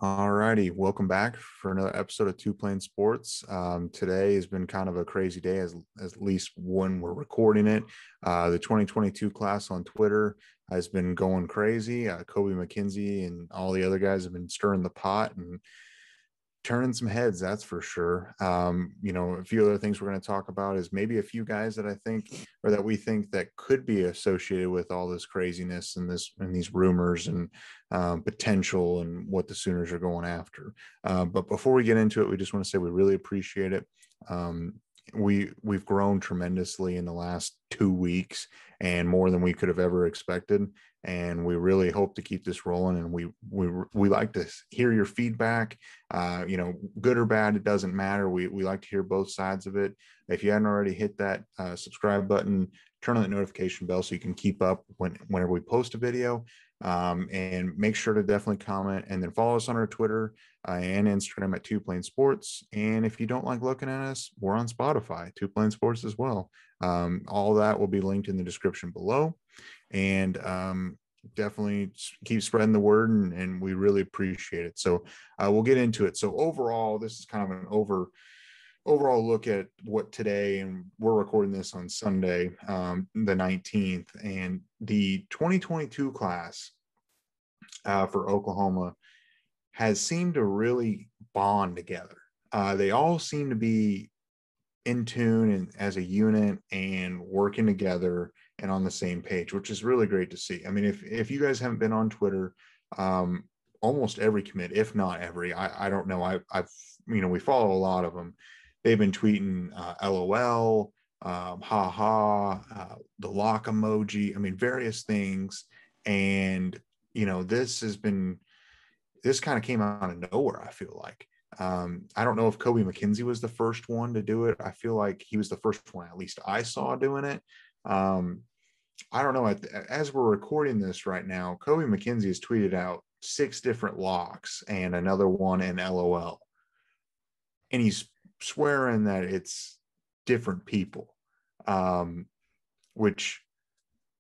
All righty, welcome back for another episode of Two Plane Sports. Um, today has been kind of a crazy day, as, at least when we're recording it. Uh, the 2022 class on Twitter has been going crazy. Uh, Kobie McKinzie and all the other guys have been stirring the pot, and turning some heads, that's for sure. Um, you know, a few other things we're going to talk about is maybe a few guys that I think or that we think that could be associated with all this craziness and this and these rumors and um, potential and what the Sooners are going after. Uh, but before we get into it, we just want to say we really appreciate it. Um, we we've grown tremendously in the last two weeks and more than we could have ever expected and we really hope to keep this rolling and we we we like to hear your feedback uh, you know good or bad it doesn't matter we we like to hear both sides of it. If you hadn't already hit that uh, subscribe button turn on the notification bell so you can keep up when whenever we post a video um, and make sure to definitely comment and then follow us on our twitter uh, and instagram at two plane sports. And if you don't like looking at us we're on spotify two plane sports as well. Um, all that will be linked in the description below. And um, definitely keep spreading the word and, and we really appreciate it. So uh, we'll get into it. So overall this is kind of an over overall look at what today and we're recording this on sunday um, the 19th and the 2022 class uh, for oklahoma has seemed to really bond together uh, they all seem to be in tune and as a unit and working together and on the same page, which is really great to see. I mean, if if you guys haven't been on Twitter, um, almost every commit, if not every, I, I don't know. I, I've you know we follow a lot of them. They've been tweeting uh, LOL, um, ha ha, uh, the lock emoji. I mean, various things, and you know this has been this kind of came out of nowhere. I feel like. Um, I don't know if Kobie McKinzie was the first one to do it. I feel like he was the first one, at least I saw doing it. Um, I don't know. As we're recording this right now, Kobie McKinzie has tweeted out six different locks and another one in LOL. And he's swearing that it's different people, um, which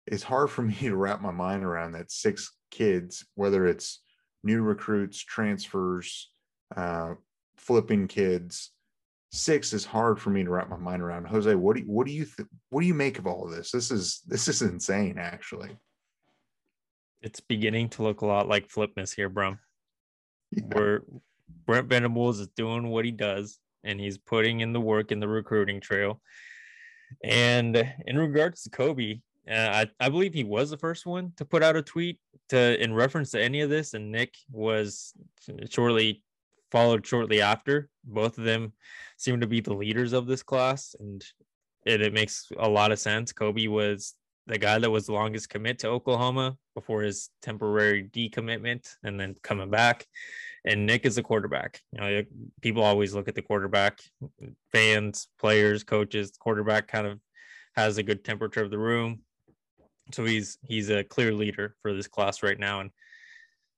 is hard for me to wrap my mind around that six kids, whether it's new recruits, transfers, uh, flipping kids, six is hard for me to wrap my mind around. Jose, what do you, what do you th- what do you make of all of this? This is this is insane, actually. It's beginning to look a lot like Flipmas here, Brum. Yeah. Where Brent Venables is doing what he does, and he's putting in the work in the recruiting trail. And in regards to Kobie, uh, I, I believe he was the first one to put out a tweet to in reference to any of this, and Nick was shortly followed shortly after. Both of them seem to be the leaders of this class, and it, it makes a lot of sense. Kobie was the guy that was the longest commit to Oklahoma before his temporary decommitment and then coming back. And Nick is the quarterback. You know, people always look at the quarterback, fans, players, coaches. Quarterback kind of has a good temperature of the room, so he's he's a clear leader for this class right now. And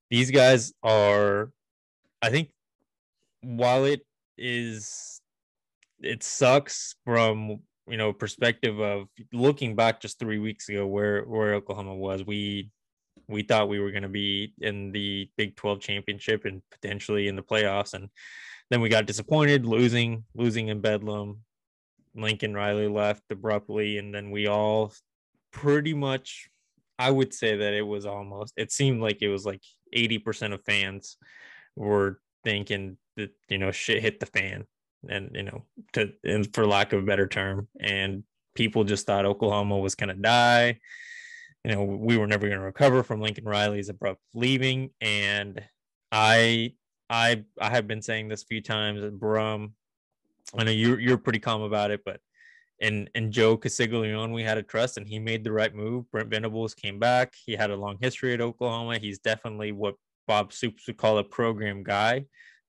these guys are, I think, while it is it sucks from you know perspective of looking back just three weeks ago where where oklahoma was we we thought we were going to be in the big 12 championship and potentially in the playoffs and then we got disappointed losing losing in bedlam. Lincoln riley left abruptly and then we all pretty much i would say that it was almost it seemed like it was like 80% of fans were thinking that you know shit hit the fan and you know to and for lack of a better term and people just thought oklahoma was going to die you know we were never going to recover from lincoln riley's abrupt leaving and i i i have been saying this a few times brum i know you're you're pretty calm about it but and and Joe Castiglione we had a trust and he made the right move. Brent Venables came back. He had a long history at Oklahoma. He's definitely what Bob Stoops would call a program guy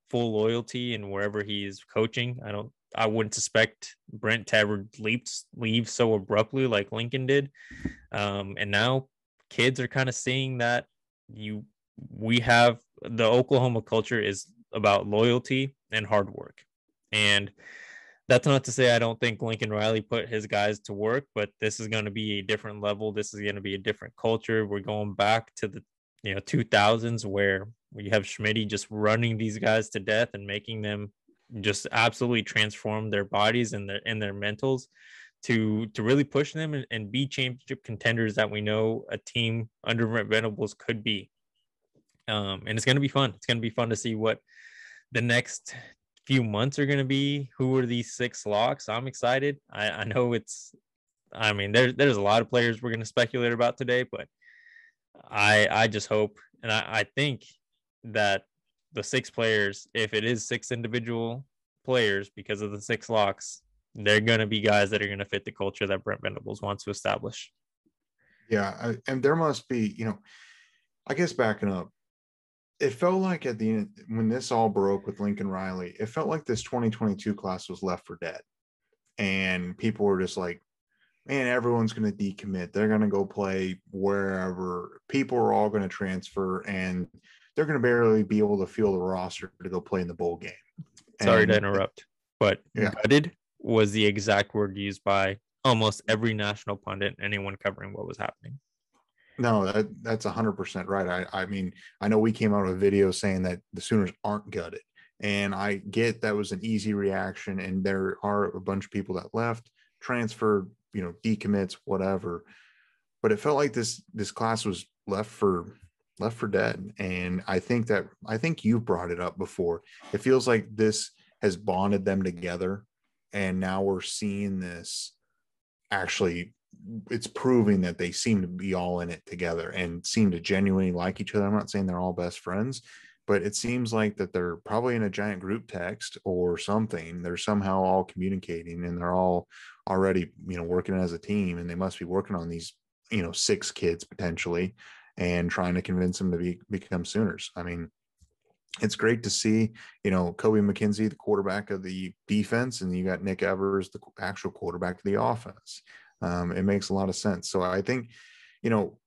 full loyalty and wherever he's coaching. I don't I wouldn't suspect Brent ever leaps leave so abruptly like Lincoln did. Um, and now kids are kind of seeing that you we have the Oklahoma culture is about loyalty and hard work. And that's not to say I don't think Lincoln Riley put his guys to work, but this is going to be a different level. This is going to be a different culture. We're going back to the you know 2000s where We have Schmidt just running these guys to death and making them just absolutely transform their bodies and their and their mentals to to really push them and, and be championship contenders that we know a team under Venables could be. Um, and it's going to be fun. It's going to be fun to see what the next few months are going to be. Who are these six locks? I'm excited. I, I know it's. I mean, there's there's a lot of players we're going to speculate about today, but I I just hope and I, I think that the six players, if it is six individual players because of the six locks, they're going to be guys that are going to fit the culture that Brent Venables wants to establish. Yeah, and there must be, you know, I guess backing up, it felt like at the end when this all broke with Lincoln Riley, it felt like this 2022 class was left for dead, and people were just like, "Man, everyone's going to decommit. They're going to go play wherever. People are all going to transfer, and they're going to barely be able to field the roster to go play in the bowl game." Sorry and, to interrupt, but yeah. gutted was the exact word used by almost every national pundit, anyone covering what was happening. No, that, that's hundred percent right. I, I mean, I know we came out with a video saying that the Sooners aren't gutted, and I get that was an easy reaction, and there are a bunch of people that left, transferred, you know, decommits, whatever. But it felt like this this class was left for left for dead, and I think that I think you've brought it up before. It feels like this has bonded them together and now we're seeing this actually it's proving that they seem to be all in it together and seem to genuinely like each other. I'm not saying they're all best friends but it seems like that they're probably in a giant group text or something. They're somehow all communicating and they're all already you know working as a team and they must be working on these you know six kids potentially and trying to convince them to be, become sooners i mean it's great to see, you know, Kobie McKinzie, the quarterback of the defense, and you got Nick Evers, the actual quarterback of the offense. Um, it makes a lot of sense. So I think, you know,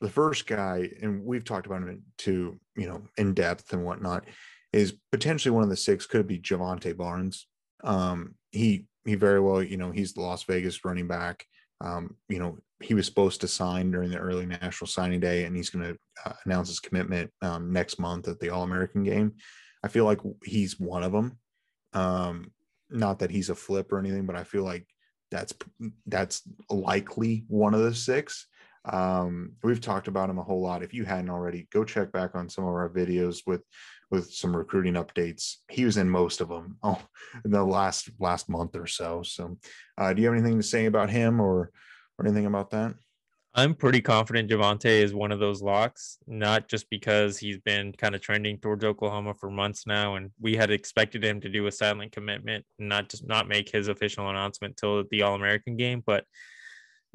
the first guy, and we've talked about him to, you know, in depth and whatnot, is potentially one of the six. Could be Jovantae Barnes. Um, he he very well, you know, he's the Las Vegas running back. Um, you know, he was supposed to sign during the early national signing day, and he's going to uh, announce his commitment um, next month at the All American game. I feel like he's one of them. Um, not that he's a flip or anything, but I feel like that's that's likely one of the six. Um, we've talked about him a whole lot. If you hadn't already, go check back on some of our videos with with some recruiting updates. He was in most of them oh, in the last last month or so. So, uh, do you have anything to say about him or or anything about that? I'm pretty confident Jovantae is one of those locks, not just because he's been kind of trending towards Oklahoma for months now, and we had expected him to do a silent commitment, not just not make his official announcement till the All American game, but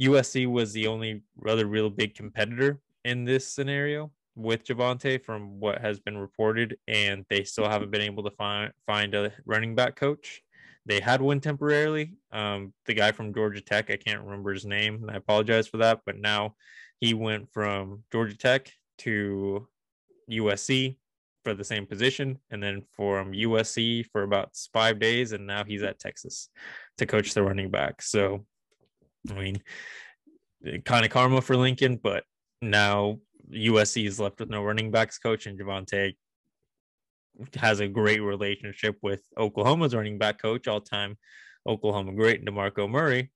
USC was the only other real big competitor in this scenario with Jovantae from what has been reported, and they still haven't been able to find find a running back coach. They had one temporarily. Um, the guy from Georgia Tech, I can't remember his name. And I apologize for that. But now he went from Georgia Tech to USC for the same position, and then from USC for about five days, and now he's at Texas to coach the running back. So, I mean, kind of karma for Lincoln, but now USC is left with no running backs coach, and Jovantae has a great relationship with Oklahoma's running back coach, all time Oklahoma great DeMarco Murray,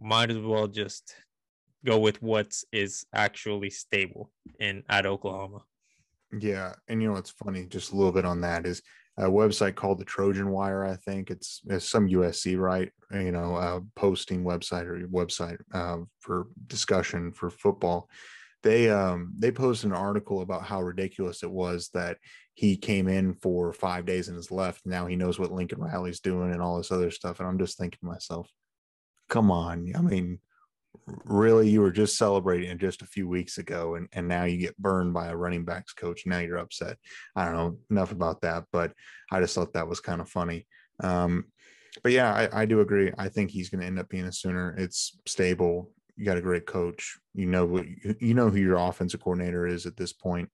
might as well just go with what is actually stable in at Oklahoma. Yeah, and you know what's funny, just a little bit on that is a website called the Trojan Wire. I think it's, it's some USC right, you know, uh, posting website or website uh, for discussion for football. They um they posted an article about how ridiculous it was that he came in for five days and has left. Now he knows what Lincoln Riley's doing and all this other stuff. And I'm just thinking to myself, come on. I mean, really, you were just celebrating it just a few weeks ago, and, and now you get burned by a running backs coach. Now you're upset. I don't know enough about that, but I just thought that was kind of funny. Um, but yeah, I, I do agree. I think he's going to end up being a Sooner. It's stable. You got a great coach. You know what you know who your offensive coordinator is at this point.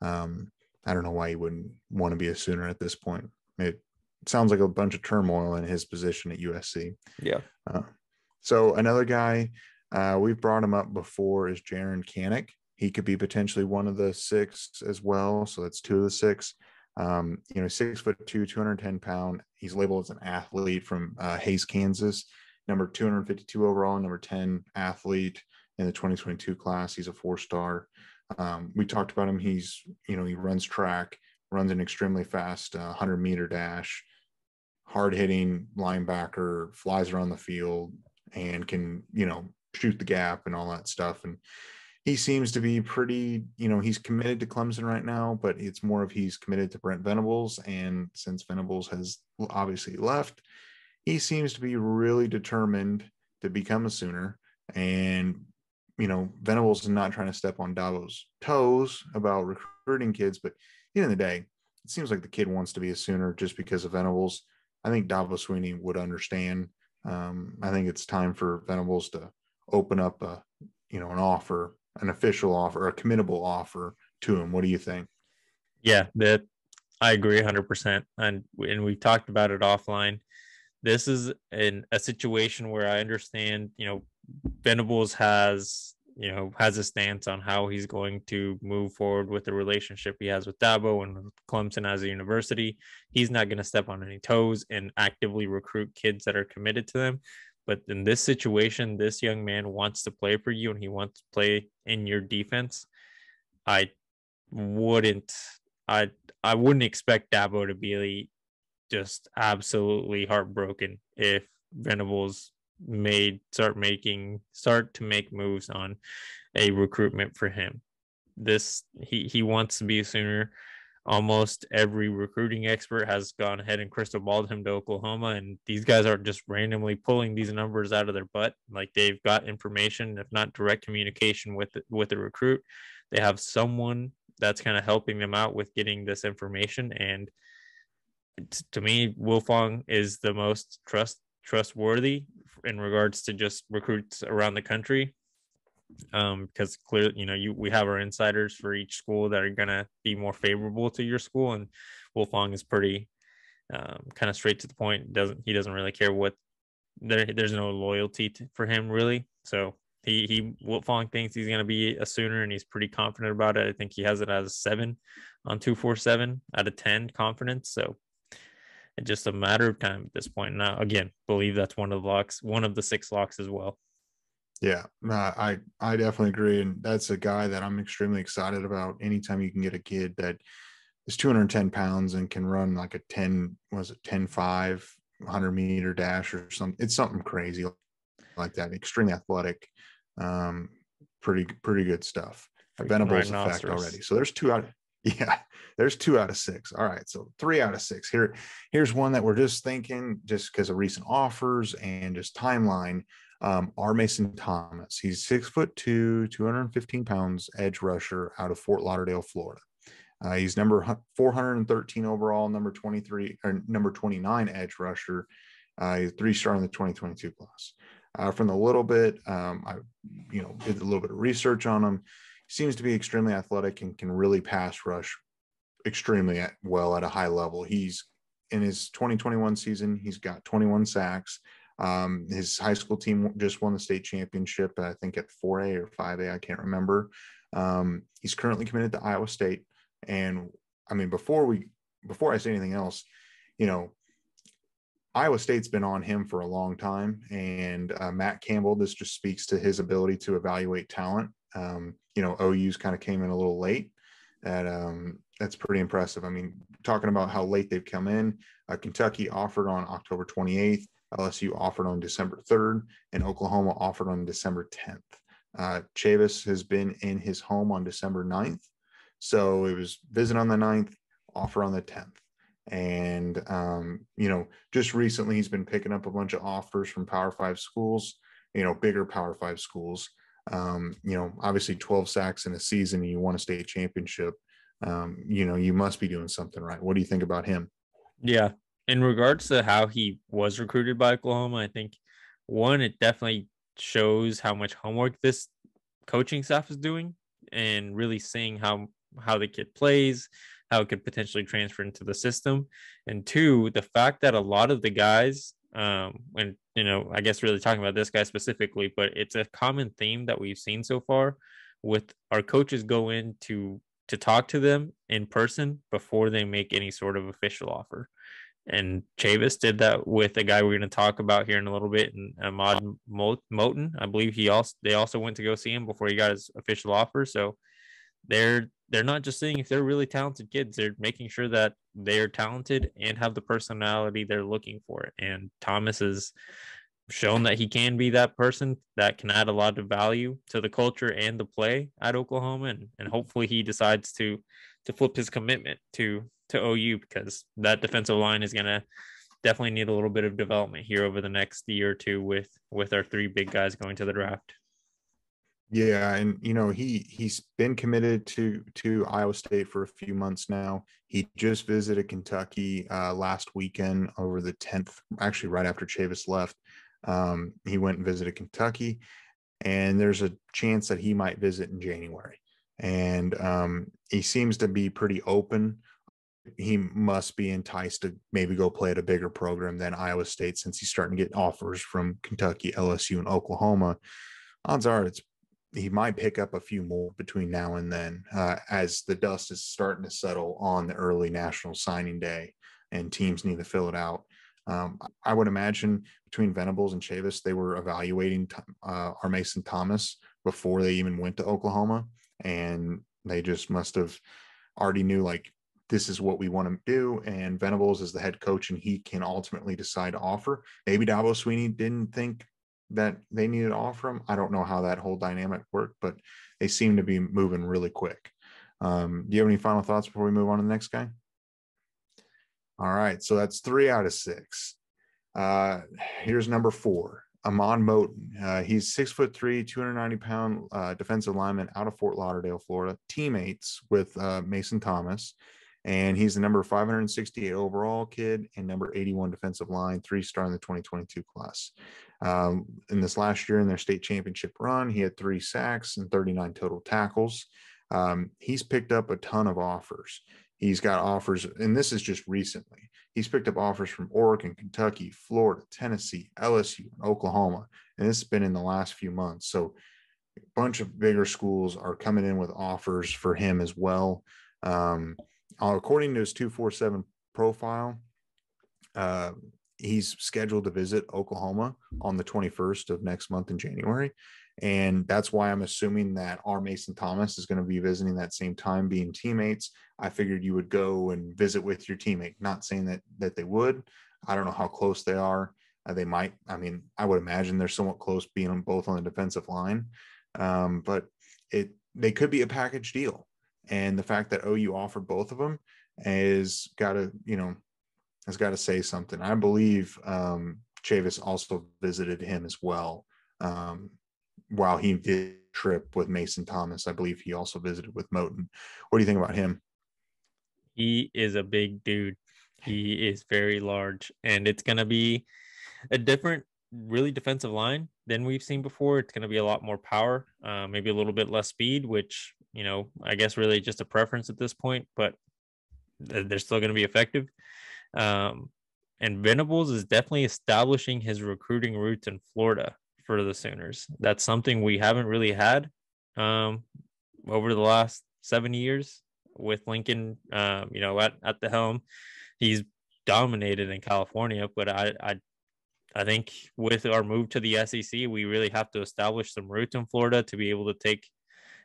Um, I don't know why you wouldn't want to be a Sooner at this point. It sounds like a bunch of turmoil in his position at USC. Yeah. Uh, so another guy uh, we've brought him up before is Jaren Kanak. he could be potentially one of the six as well. So that's two of the six. Um, you know, six foot two, 210 pound. He's labeled as an athlete from uh, Hays, Kansas, number 252 overall, number 10 athlete in the 2022 class. He's a four star. Um, we talked about him. He's, you know, he runs track, runs an extremely fast uh, 100 meter dash, hard hitting linebacker, flies around the field, and can, you know, shoot the gap and all that stuff. And he seems to be pretty, you know, he's committed to Clemson right now, but it's more of he's committed to Brent Venables. And since Venables has obviously left, he seems to be really determined to become a Sooner. And, you know, Venables is not trying to step on Dabo's toes about recruiting kids, but the end of the day, it seems like the kid wants to be a Sooner just because of Venables. I think Dabo Swinney would understand. Um, I think it's time for Venables to open up a, you know, an offer an official offer, a committable offer to him. What do you think? Yeah, that I agree 100%. And and we talked about it offline. This is in a situation where I understand, you know, Venables has, you know, has a stance on how he's going to move forward with the relationship he has with Dabo and Clemson as a university. He's not going to step on any toes and actively recruit kids that are committed to them. But in this situation, this young man wants to play for you and he wants to play in your defense. I wouldn't I I wouldn't expect Dabo to be just absolutely heartbroken if Venables made start making start to make moves on a recruitment for him. This he he wants to be a sooner almost every recruiting expert has gone ahead and crystal balled him to Oklahoma. And these guys aren't just randomly pulling these numbers out of their butt. Like they've got information, if not direct communication with with the recruit. They have someone that's kind of helping them out with getting this information. And to me, Wiltfong is the most trust trustworthy in regards to just recruits around the country um, because clearly, you know, you we have our insiders for each school that are gonna be more favorable to your school, and Wiltfong is pretty um, kind of straight to the point. Doesn't he doesn't really care what there there's no loyalty to, for him really. So he he Wiltfong thinks he's gonna be a Sooner, and he's pretty confident about it. I think he has it as a seven on two four seven out of ten confidence. So it's just a matter of time at this point. Now, again, believe that's one of the locks, one of the six locks as well. Yeah, I I definitely agree, and that's a guy that I'm extremely excited about. Anytime you can get a kid that is 210 pounds and can run like a 10 was it 10 5 100 meter dash or something, it's something crazy like that. Extremely athletic, um, pretty pretty good stuff. Venables effect already. So there's two out. Yeah, there's two out of six. All right, so three out of six. Here, here's one that we're just thinking, just because of recent offers and just timeline um, R. Mason Thomas. He's six foot two, 215 pounds, edge rusher out of Fort Lauderdale, Florida. Uh, he's number 413 overall, number 23 or number 29 edge rusher. Uh, three star in the 2022 class. Uh, from the little bit, um, I, you know, did a little bit of research on him. Seems to be extremely athletic and can really pass rush extremely well at a high level. He's in his 2021 season, he's got 21 sacks, um, his high school team just won the state championship, I think at 4A or 5A, I can't remember. Um, he's currently committed to Iowa State. And I mean, before we, before I say anything else, you know, Iowa State's been on him for a long time. And uh, Matt Campbell, this just speaks to his ability to evaluate talent. Um, you know, OU's kind of came in a little late. That um, that's pretty impressive. I mean, talking about how late they've come in, uh, Kentucky offered on October 28th. LSU offered on December 3rd, and Oklahoma offered on December 10th. Uh, Chavis has been in his home on December 9th. So it was visit on the 9th, offer on the 10th. And, um, you know, just recently he's been picking up a bunch of offers from Power Five schools, you know, bigger Power Five schools. Um, you know, obviously 12 sacks in a season and you won a state championship. Um, you know, you must be doing something right. What do you think about him? Yeah, in regards to how he was recruited by Oklahoma, I think one, it definitely shows how much homework this coaching staff is doing and really seeing how how the kid plays, how it could potentially transfer into the system. And two, the fact that a lot of the guys, um, and you know, I guess really talking about this guy specifically, but it's a common theme that we've seen so far with our coaches go in to to talk to them in person before they make any sort of official offer. And Chavis did that with a guy we're going to talk about here in a little bit, and Ahmad Moten. I believe he also they also went to go see him before he got his official offer. So they're they're not just seeing if they're really talented kids, they're making sure that they're talented and have the personality they're looking for. And Thomas has shown that he can be that person that can add a lot of value to the culture and the play at Oklahoma. And, and hopefully he decides to to flip his commitment to to OU because that defensive line is gonna definitely need a little bit of development here over the next year or two with with our three big guys going to the draft. Yeah, and you know he he's been committed to to Iowa State for a few months now. He just visited Kentucky uh, last weekend over the tenth, actually right after Chavis left. Um, he went and visited Kentucky, and there's a chance that he might visit in January. And um, he seems to be pretty open. He must be enticed to maybe go play at a bigger program than Iowa State since he's starting to get offers from Kentucky, LSU, and Oklahoma. Odds are it's he might pick up a few more between now and then uh, as the dust is starting to settle on the early national signing day and teams need to fill it out. Um, I would imagine between Venables and Chavis, they were evaluating uh, R. Mason Thomas before they even went to Oklahoma. And they just must have already knew like, this is what we want to do. And Venables is the head coach and he can ultimately decide to offer. Maybe Dabo Swinney didn't think that they needed to offer him. I don't know how that whole dynamic worked, but they seem to be moving really quick. Um, do you have any final thoughts before we move on to the next guy? All right, so that's three out of six. Uh, here's number four, Ahmad Moten. Uh, he's six foot three, 290 pound uh, defensive lineman out of Fort Lauderdale, Florida, teammates with uh, Mason Thomas. And he's the number 568 overall kid and number 81 defensive line, three star in the 2022 class. Um, in this last year in their state championship run, he had three sacks and 39 total tackles. Um, he's picked up a ton of offers. He's got offers, and this is just recently. He's picked up offers from Oregon, Kentucky, Florida, Tennessee, LSU, and Oklahoma, and this has been in the last few months. So, a bunch of bigger schools are coming in with offers for him as well. Um, according to his 247 profile, uh, he's scheduled to visit Oklahoma on the 21st of next month in January. And that's why I'm assuming that R. Mason Thomas is going to be visiting that same time, being teammates. I figured you would go and visit with your teammate. Not saying that that they would. I don't know how close they are. Uh, they might. I mean, I would imagine they're somewhat close, being both on the defensive line. Um, but it they could be a package deal. And the fact that OU offered both of them is got to you know has got to say something. I believe um, Chavis also visited him as well um, while he did trip with Mason Thomas. I believe he also visited with Moten. What do you think about him? He is a big dude. He is very large, and it's going to be a different, really defensive line than we've seen before. It's going to be a lot more power, uh, maybe a little bit less speed, which you know, I guess really just a preference at this point, but they're still going to be effective. Um, and Venables is definitely establishing his recruiting roots in Florida for the Sooners. That's something we haven't really had um, over the last seven years with Lincoln, um, you know, at, at the helm. He's dominated in California, but I, I I think with our move to the SEC, we really have to establish some roots in Florida to be able to take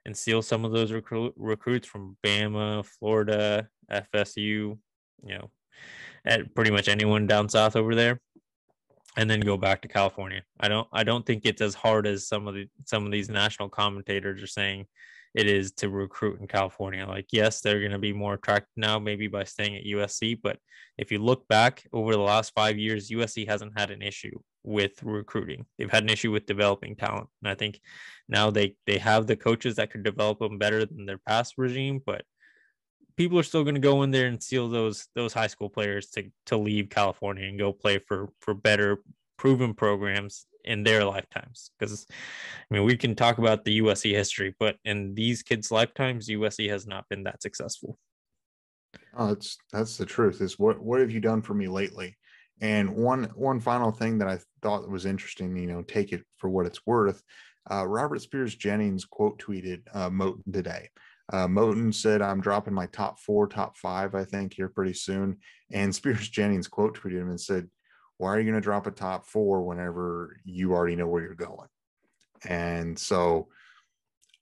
and steal some of those recruit, recruits from Bama, Florida, FSU, you know, at pretty much anyone down south over there and then go back to California. I don't I don't think it's as hard as some of the some of these national commentators are saying it is to recruit in California. Like yes, they're going to be more attracted now maybe by staying at USC, but if you look back over the last 5 years, USC hasn't had an issue with recruiting. They've had an issue with developing talent. And I think now they they have the coaches that could develop them better than their past regime, but people are still going to go in there and steal those those high school players to to leave California and go play for for better proven programs in their lifetimes because i mean we can talk about the usc history but in these kids lifetimes usc has not been that successful oh that's that's the truth is what what have you done for me lately and one one final thing that i thought was interesting you know take it for what it's worth Uh, Robert Spears Jennings quote tweeted uh, Moten today. Uh, Moten said, I'm dropping my top four, top five, I think, here pretty soon. And Spears Jennings quote tweeted him and said, Why are you going to drop a top four whenever you already know where you're going? And so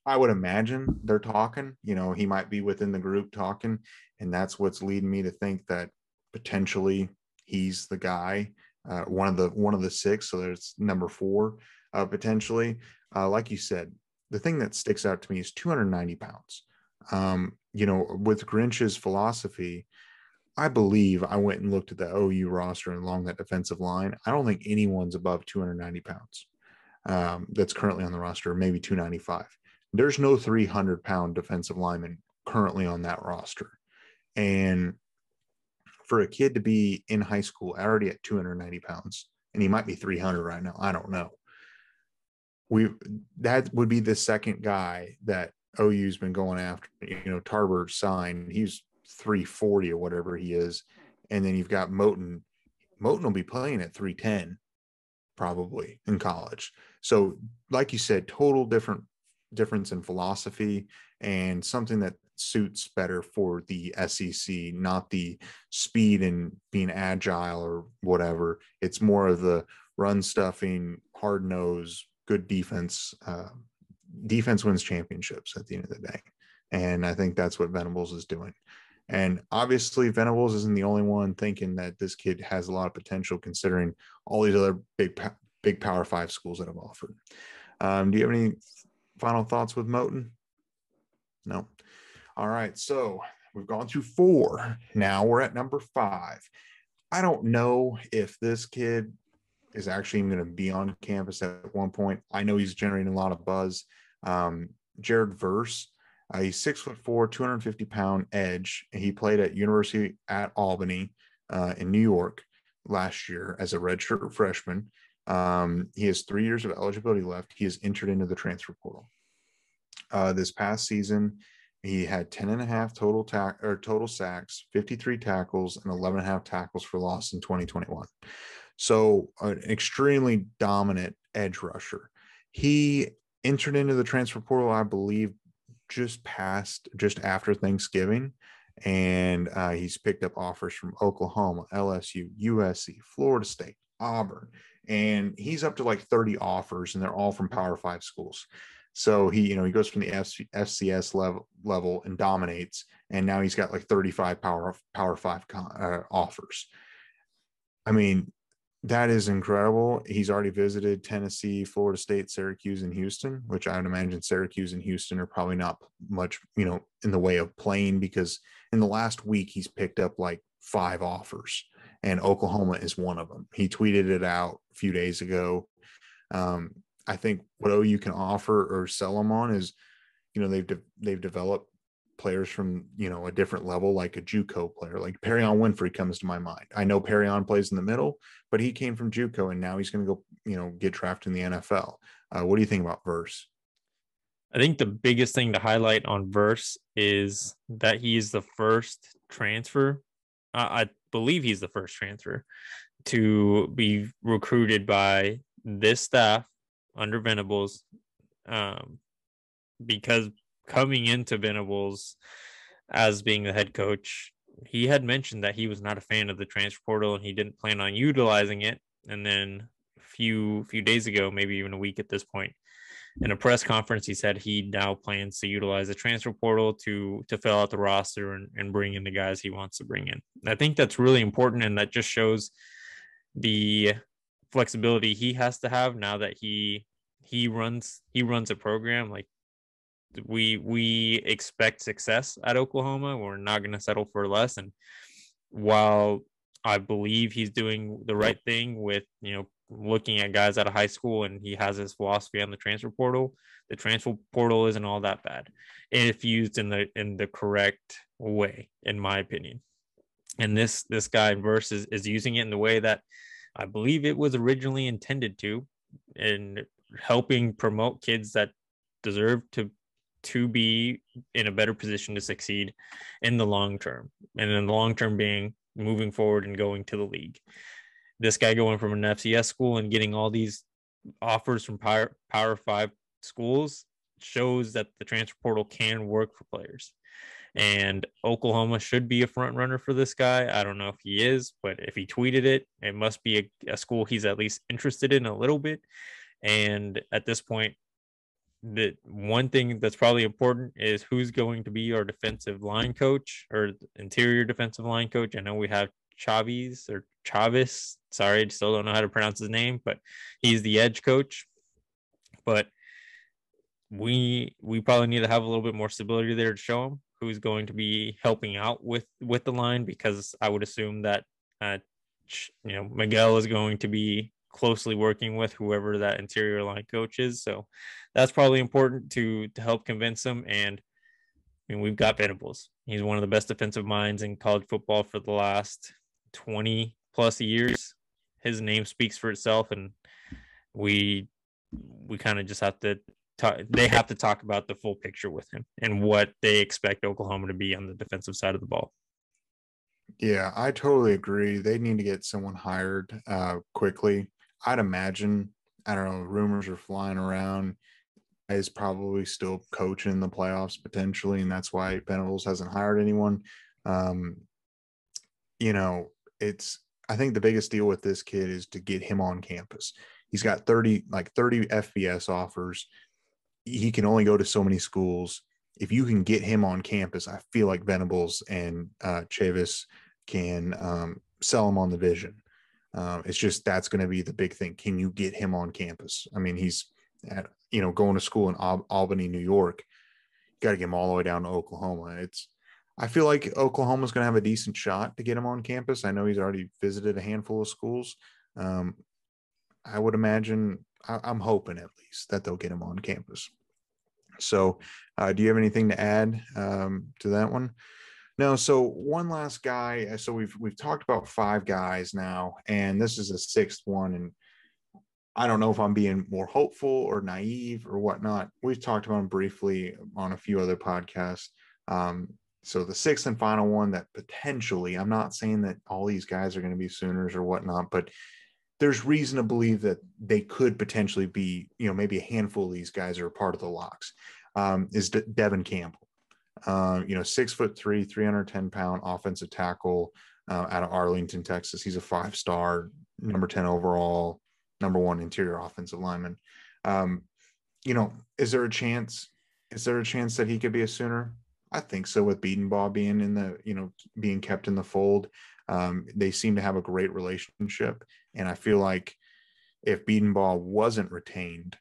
I would imagine they're talking. You know, he might be within the group talking. And that's what's leading me to think that potentially he's the guy, uh, one of the one of the six. So there's number four uh, potentially. Uh, like you said, the thing that sticks out to me is 290 pounds. Um, you know, with Grinch's philosophy, I believe I went and looked at the OU roster and along that defensive line. I don't think anyone's above 290 pounds um, that's currently on the roster, maybe 295. There's no 300 pound defensive lineman currently on that roster. And for a kid to be in high school already at 290 pounds, and he might be 300 right now, I don't know. We that would be the second guy that OU's been going after. You know, Tarver signed, he's 340 or whatever he is. And then you've got Moten. Moten will be playing at 310 probably in college. So, like you said, total different difference in philosophy and something that suits better for the SEC, not the speed and being agile or whatever. It's more of the run stuffing, hard nose, good defense. Uh, defense wins championships at the end of the day. And I think that's what Venables is doing. And obviously, Venables isn't the only one thinking that this kid has a lot of potential, considering all these other big, big Power Five schools that have offered. Um, do you have any final thoughts with Moten? No. All right. So we've gone through four. Now we're at number five. I don't know if this kid is actually going to be on campus at one point. I know he's generating a lot of buzz. Um, Jared Verse uh, he's six foot four, 250 pound edge. He played at University at Albany uh, in New York last year as a redshirt freshman. Um, he has three years of eligibility left. He is entered into the transfer portal. Uh, this past season, he had 10 and a half total or total sacks, 53 tackles, and 11 and a half tackles for loss in 2021. So an extremely dominant edge rusher. He entered into the transfer portal, I believe, just past, just after Thanksgiving. And uh, he's picked up offers from Oklahoma, LSU, USC, Florida State, Auburn. And he's up to like 30 offers, and they're all from Power Five schools. So he, you know, he goes from the FCS level level and dominates, and now he's got like 35 Power Power Five uh, offers. I mean, that is incredible. He's already visited Tennessee, Florida State, Syracuse, and Houston, which I would imagine Syracuse and Houston are probably not much, you know, in the way of playing because in the last week he's picked up like five offers, and Oklahoma is one of them. He tweeted it out a few days ago. Um, I think what OU can offer or sell them on is, you know, they've de- they've developed players from you know a different level, like a JUCO player, like Perion Winfrey comes to my mind. I know Perion plays in the middle, but he came from JUCO and now he's going to go, you know, get drafted in the NFL. Uh, what do you think about Verse? I think the biggest thing to highlight on Verse is that he is the first transfer. I believe he's the first transfer to be recruited by this staff under Venables, um, because coming into Venables as being the head coach, he had mentioned that he was not a fan of the transfer portal and he didn't plan on utilizing it. And then a few few days ago, maybe even a week at this point, in a press conference, he said he now plans to utilize the transfer portal to to fill out the roster and, and bring in the guys he wants to bring in. I think that's really important, and that just shows the flexibility he has to have now that he he runs he runs a program like we we expect success at Oklahoma. We're not going to settle for less. And while I believe he's doing the right thing with you know looking at guys out of high school and he has his philosophy on the transfer portal, the transfer portal isn't all that bad if used in the in the correct way, in my opinion. And this this guy versus is using it in the way that I believe it was originally intended to, and helping promote kids that deserve to to be in a better position to succeed in the long term. And in the long term being moving forward and going to the league. This guy going from an FCS school and getting all these offers from Power, Power Five schools shows that the transfer portal can work for players. And Oklahoma should be a front runner for this guy. I don't know if he is, but if he tweeted it, it must be a, a school he's at least interested in a little bit. And at this point, the one thing that's probably important is who's going to be our defensive line coach or interior defensive line coach. I know we have Chavis or Chavis. Sorry, I still don't know how to pronounce his name, but he's the edge coach. But we we probably need to have a little bit more stability there to show him who's going to be helping out with with the line because I would assume that uh, you know Miguel is going to be closely working with whoever that interior line coach is. So that's probably important to to help convince them. And I mean, we've got Venables. He's one of the best defensive minds in college football for the last 20 plus years. His name speaks for itself, and we we kind of just have to talk, they have to talk about the full picture with him and what they expect Oklahoma to be on the defensive side of the ball. Yeah, I totally agree. They need to get someone hired uh, quickly. I'd imagine, I don't know, rumors are flying around. Is probably still coaching the playoffs potentially, and that's why Venables hasn't hired anyone. Um, you know, it's I think the biggest deal with this kid is to get him on campus. He's got 30 like 30 FBS offers he can only go to so many schools. If you can get him on campus, I feel like Venables and uh, Chavis can um, sell him on the vision. Um, it's just that's going to be the big thing. Can you get him on campus? I mean, he's at you know going to school in Al- Albany, New York. Got to get him all the way down to Oklahoma. It's I feel like Oklahoma's going to have a decent shot to get him on campus. I know he's already visited a handful of schools. Um, I would imagine I, am hoping at least that they'll get him on campus. So, uh, do you have anything to add um, to that one? No. So one last guy. So we've we've talked about five guys now, and this is a sixth one. And I don't know if I'm being more hopeful or naive or whatnot. We've talked about him briefly on a few other podcasts. Um, so the sixth and final one that potentially, I'm not saying that all these guys are going to be Sooners or whatnot, but there's reason to believe that they could potentially be, you know, maybe a handful of these guys are part of the locks. Um, is De- Devon Campbell, uh, you know, six foot three, 310 pound offensive tackle uh, out of Arlington, Texas. He's a five star, number 10 overall, number one interior offensive lineman. Um, you know, is there a chance? Is there a chance that he could be a Sooner? I think so. With Bedenbaugh being in the, you know, being kept in the fold, um, they seem to have a great relationship, and I feel like if Bedenbaugh wasn't retained,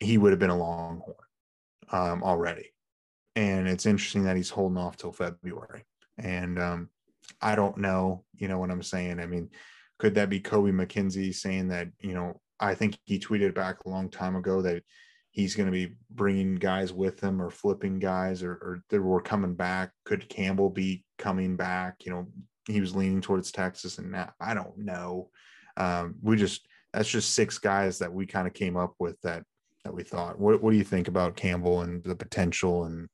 he would have been a Longhorn um, already. And it's interesting that he's holding off till February. And um, I don't know, you know what I'm saying. I mean, could that be Kobie McKinzie saying that, you know, I think he tweeted back a long time ago that he's going to be bringing guys with him or flipping guys or, or they were coming back. Could Campbell be coming back? You know, he was leaning towards Texas, and now I don't know. Um, we just that's just six guys that we kind of came up with that that we thought. What what do you think about Campbell and the potential and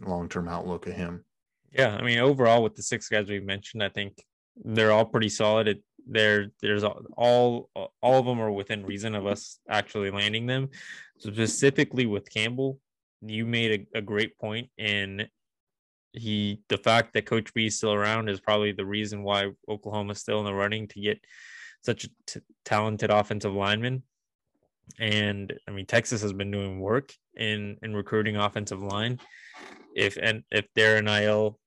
long term outlook of him? Yeah, I mean overall with the six guys we've mentioned, I think they're all pretty solid. It, there there's all all of them are within reason of us actually landing them. Specifically with Campbell, you made a, a great point in he the fact that Coach B is still around is probably the reason why Oklahoma's still in the running to get such a t- talented offensive lineman. And I mean, Texas has been doing work in in recruiting offensive line. If and if their NIL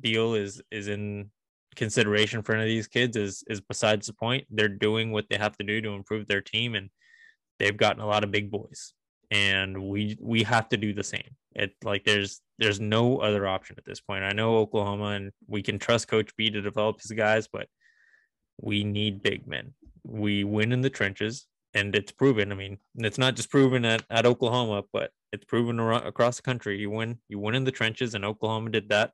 deal is is in consideration for any of these kids is is besides the point. They're doing what they have to do to improve their team, and they've gotten a lot of big boys and we we have to do the same. It like there's there's no other option at this point. I know Oklahoma and we can trust Coach B to develop his guys, but we need big men. We win in the trenches, and it's proven. I mean, it's not just proven at, at Oklahoma, but it's proven around, across the country. You win, you win in the trenches, and Oklahoma did that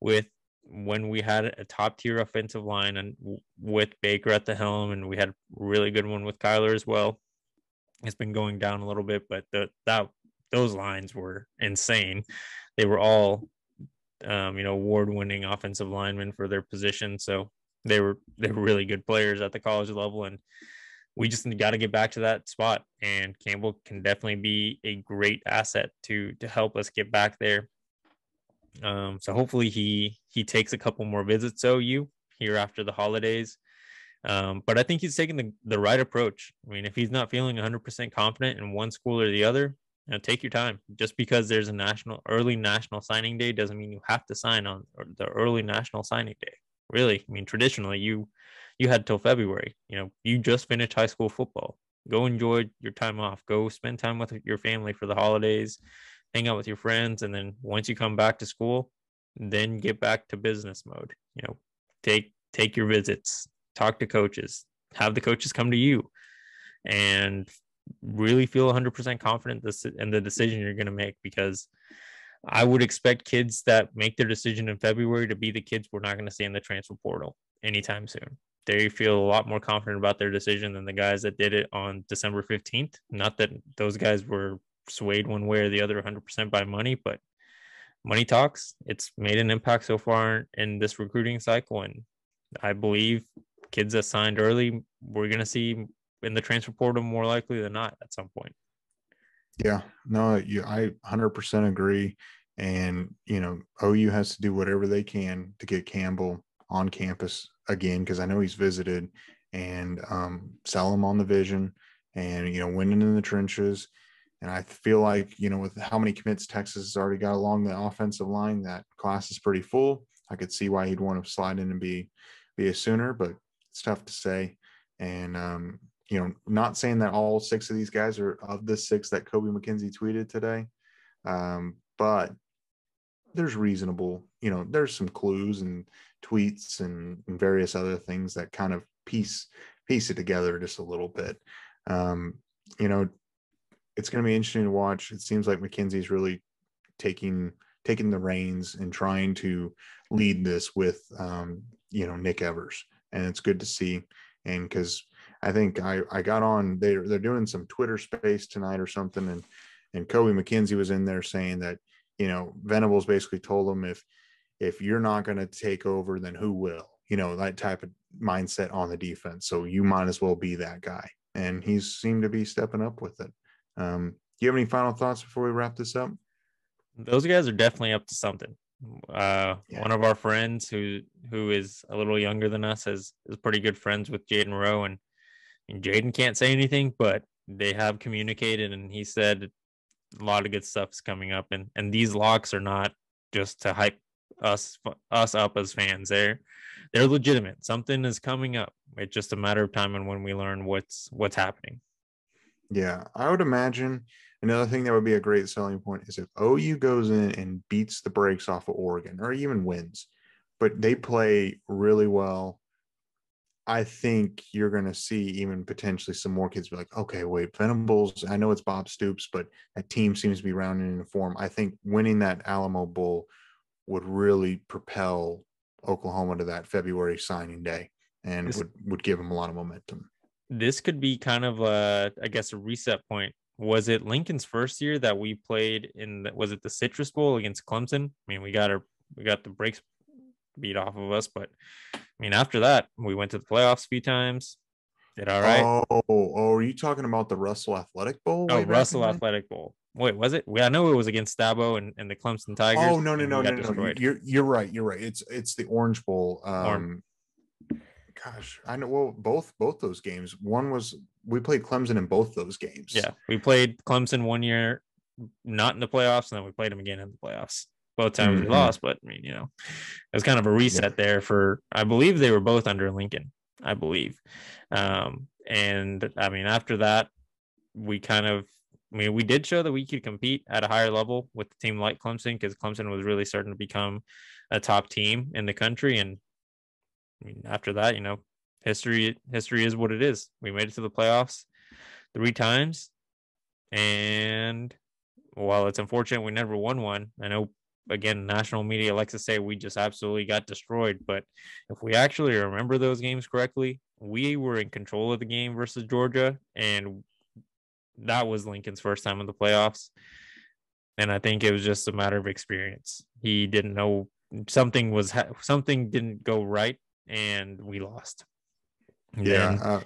with when we had a top tier offensive line and with Baker at the helm, and we had a really good one with Kyler as well it's been going down a little bit, but the, that those lines were insane. They were all, um, you know, award-winning offensive linemen for their position. So they were they were really good players at the college level, and we just got to get back to that spot. And Campbell can definitely be a great asset to to help us get back there. Um, so hopefully he he takes a couple more visits OU here after the holidays. Um, but I think he's taking the, the right approach. I mean, if he's not feeling 100% confident in one school or the other, you know, take your time. Just because there's a national early national signing day doesn't mean you have to sign on the early national signing day. Really, I mean, traditionally you you had till February. You know, you just finished high school football. Go enjoy your time off. Go spend time with your family for the holidays. Hang out with your friends, and then once you come back to school, then get back to business mode. You know, take take your visits, talk to coaches, have the coaches come to you, and really feel 100% confident in the decision you're going to make because I would expect kids that make their decision in February to be the kids we're not going to see in the transfer portal anytime soon. They feel a lot more confident about their decision than the guys that did it on December 15th. Not that those guys were swayed one way or the other 100% by money, but money talks. It's made an impact so far in this recruiting cycle. And I believe kids that signed early, we're going to see in the transfer portal more likely than not at some point. Yeah, no, you, I 100% agree. And, you know, OU has to do whatever they can to get Campbell on campus again, because I know he's visited and um, sell him on the vision and, you know, winning in the trenches. And I feel like, you know, with how many commits Texas has already got along the offensive line, that class is pretty full. I could see why he'd want to slide in and be be a sooner, but it's tough to say. And um, you know, not saying that all six of these guys are of the six that Kobie McKinzie tweeted today, um, but there's reasonable, you know, there's some clues and tweets and, and, various other things that kind of piece piece it together just a little bit. Um, you know, it's going to be interesting to watch. It seems like McKinzie's really taking taking the reins and trying to lead this with um, you know Nick Evers, and it's good to see. And because I think I I got on they they're doing some Twitter space tonight or something, and and Kobie McKinzie was in there saying that you know Venables basically told him if if you're not going to take over, then who will? You know that type of mindset on the defense. So you might as well be that guy, and he seemed to be stepping up with it. Um, do you have any final thoughts before we wrap this up? Those guys are definitely up to something. Uh, yeah. One of our friends who who is a little younger than us is is pretty good friends with Jayden Rowe, and Jayden can't say anything, but they have communicated, and he said a lot of good stuff is coming up, and and these locks are not just to hype us us up as fans. They're they're legitimate. Something is coming up. It's just a matter of time and when we learn what's what's happening. Yeah, I would imagine another thing that would be a great selling point is if OU goes in and beats the brakes off of Oregon or even wins, but they play really well I think you're going to see even potentially some more kids be like, okay, wait, Venables. I know it's Bob Stoops, but that team seems to be rounding in form. I think winning that Alamo Bowl would really propel Oklahoma to that February signing day and would, would give them a lot of momentum. This could be kind of a, I guess, a reset point. Was it Lincoln's first year that we played in? The, was it the Citrus Bowl against Clemson? I mean, we got our we got the brakes beat off of us. But I mean, after that, we went to the playoffs a few times. Did all right. Oh, oh, are you talking about the Russell Athletic Bowl? Oh, Russell Athletic Bowl. Wait, was it? I know it was against Dabo and, and the Clemson Tigers. Oh no, no, no, no, no. You're you're right. You're right. It's it's the Orange Bowl. Um, gosh, I know. Well, both both those games. One was we played Clemson in both those games. Yeah, we played Clemson one year, not in the playoffs, and then we played them again in the playoffs both times mm-hmm. we lost, but I mean, you know, it was kind of a reset yeah. there for I believe they were both under Lincoln, I believe. Um, and I mean, after that, we kind of I mean, we did show that we could compete at a higher level with the team like Clemson because Clemson was really starting to become a top team in the country. And I mean, after that, you know, history history is what it is. We made it to the playoffs three times, and while it's unfortunate we never won one, I know again, national media likes to say we just absolutely got destroyed. But if we actually remember those games correctly, we were in control of the game versus Georgia, and that was Lincoln's first time in the playoffs. And I think it was just a matter of experience. He didn't know something was something didn't go right, and we lost. Yeah. Uh,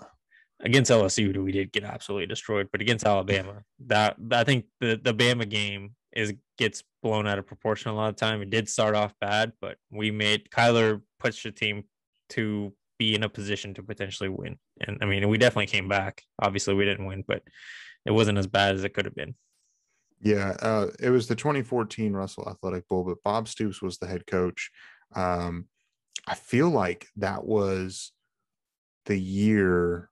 against LSU, we did get absolutely destroyed, but against Alabama, that I think the the Bama game is gets blown out of proportion a lot of time. It did start off bad, but we made Kyler pushed the team to be in a position to potentially win. And I mean, we definitely came back. Obviously, we didn't win, but it wasn't as bad as it could have been. Yeah, uh, it was the 2014 Russell Athletic Bowl, but Bob Stoops was the head coach. Um, I feel like that was the year.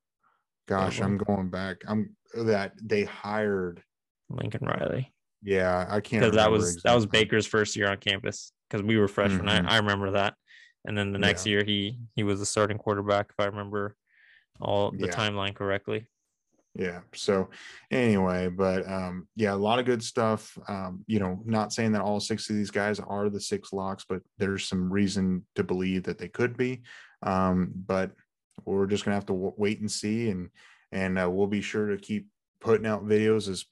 Gosh, I'm going back. I'm that they hired Lincoln Riley. Yeah, I can't because that was exactly. that was Baker's first year on campus because we were freshmen. Mm-hmm. I, I remember that. And then the next yeah. year he he was the starting quarterback if I remember all the yeah. timeline correctly. Yeah. So anyway, but um yeah, a lot of good stuff. Um, you know, not saying that all six of these guys are the six locks, but there's some reason to believe that they could be. Um, but we're just gonna have to w- wait and see, and and uh, we'll be sure to keep putting out videos as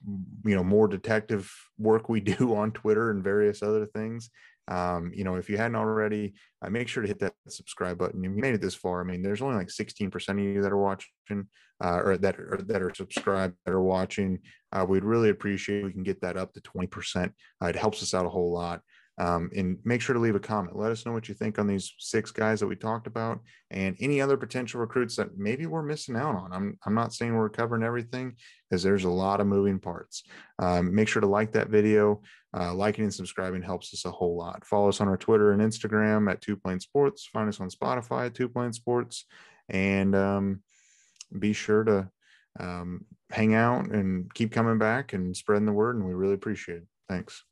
you know more detective work we do on Twitter and various other things. Um, you know, if you hadn't already, uh, make sure to hit that subscribe button. If You made it this far. I mean, there's only like 16% of you that are watching uh, or that are that are subscribed that are watching. Uh, we'd really appreciate we can get that up to 20%. Uh, it helps us out a whole lot. Um, and make sure to leave a comment. Let us know what you think on these six guys that we talked about and any other potential recruits that maybe we're missing out on. I'm, I'm not saying we're covering everything because there's a lot of moving parts. Um, make sure to like that video. Uh, liking and subscribing helps us a whole lot. Follow us on our Twitter and Instagram at Two Plane Sports. Find us on Spotify at Two Plane Sports. And um, be sure to um, hang out and keep coming back and spreading the word. And we really appreciate it. Thanks.